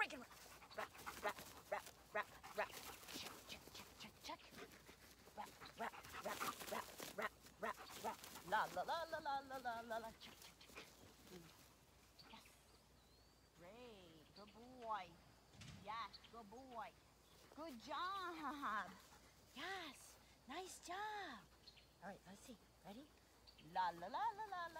break and wrap, wrap, wrap, wrap, wrap. Check, check, check, check, check. Wrap, wrap, wrap, wrap, wrap, wrap, wrap. La la la la la la la la la. Check, check, check. Yes. Great. Good boy. Yes. Good boy. Good job. Yes. Nice job. All right. Let's see. Ready? La la la la la la.